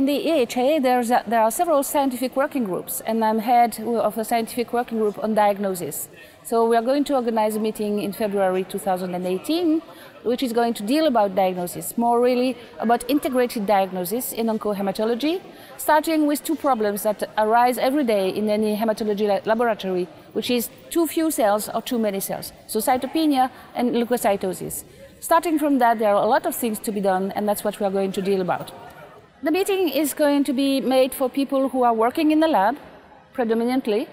in the EHA, there's a, there are several scientific working groups, and I'm head of a scientific working group on diagnosis. So we are going to organize a meeting in February 2018, which is going to deal about diagnosis, more really about integrated diagnosis in oncohematology, starting with two problems that arise every day in any hematology laboratory, which is too few cells or too many cells, so cytopenia and leukocytosis. Starting from that, there are a lot of things to be done, and that's what we are going to deal about. The meeting is going to be made for people who are working in the lab, predominantly,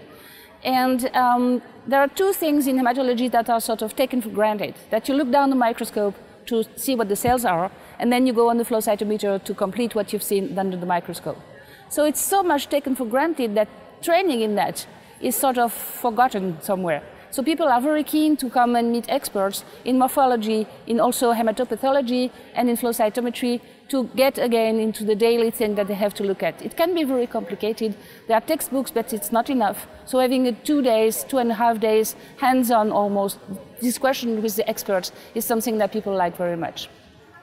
and um, there are two things in hematology that are sort of taken for granted that you look down the microscope to see what the cells are, and then you go on the flow cytometer to complete what you've seen under the microscope. So it's so much taken for granted that training in that is sort of forgotten somewhere. So people are very keen to come and meet experts in morphology, in also hematopathology, and in flow cytometry to get again into the daily thing that they have to look at. It can be very complicated. There are textbooks, but it's not enough. So having a two days, two and a half days, hands-on almost discussion with the experts is something that people like very much.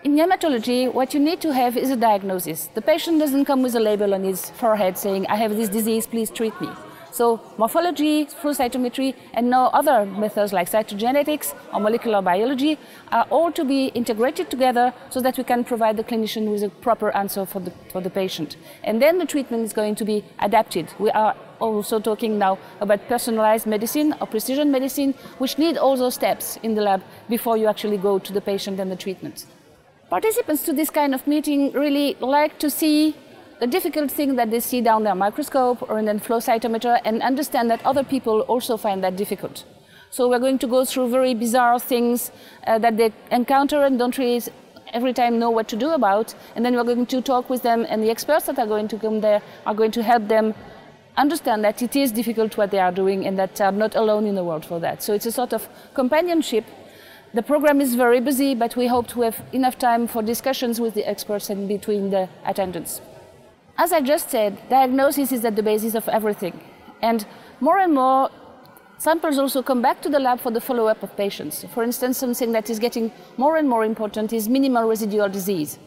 In hematology, what you need to have is a diagnosis. The patient doesn't come with a label on his forehead saying, I have this disease, please treat me. So morphology, flow cytometry, and now other methods like cytogenetics or molecular biology are all to be integrated together so that we can provide the clinician with a proper answer for the, for the patient. And then the treatment is going to be adapted. We are also talking now about personalized medicine or precision medicine, which need all those steps in the lab before you actually go to the patient and the treatment. Participants to this kind of meeting really like to see the difficult thing that they see down their microscope or in the flow cytometer and understand that other people also find that difficult. So we're going to go through very bizarre things uh, that they encounter and don't really every time know what to do about. And then we're going to talk with them and the experts that are going to come there are going to help them understand that it is difficult what they are doing and that they are not alone in the world for that. So it's a sort of companionship. The program is very busy, but we hope to have enough time for discussions with the experts and between the attendants. As I just said, diagnosis is at the basis of everything. And more and more, samples also come back to the lab for the follow-up of patients. For instance, something that is getting more and more important is minimal residual disease.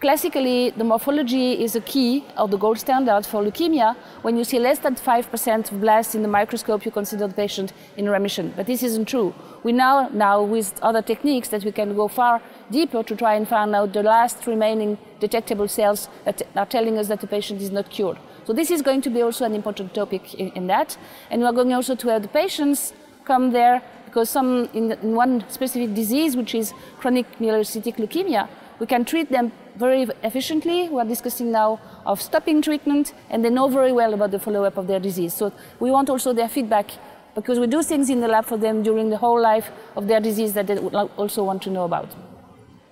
Classically, the morphology is a key or the gold standard for leukemia. When you see less than 5% of blasts in the microscope, you consider the patient in remission. But this isn't true. We now, now with other techniques that we can go far deeper to try and find out the last remaining detectable cells that are telling us that the patient is not cured. So this is going to be also an important topic in, in that. And we are going also to have the patients come there because some in, in one specific disease, which is chronic myelocytic leukemia, we can treat them very efficiently. We are discussing now of stopping treatment, and they know very well about the follow-up of their disease. So we want also their feedback because we do things in the lab for them during the whole life of their disease that they also want to know about.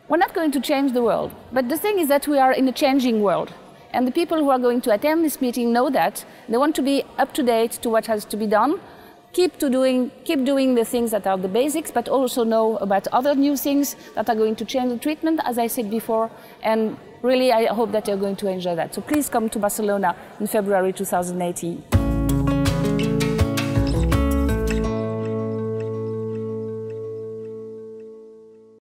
We're not going to change the world, but the thing is that we are in a changing world. And the people who are going to attend this meeting know that. They want to be up to date to what has to be done, keep, to doing, keep doing the things that are the basics, but also know about other new things that are going to change the treatment, as I said before. And really, I hope that you're going to enjoy that. So please come to Barcelona in February 2018.